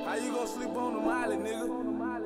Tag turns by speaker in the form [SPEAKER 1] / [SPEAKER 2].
[SPEAKER 1] How you gonna sleep on the molly, nigga?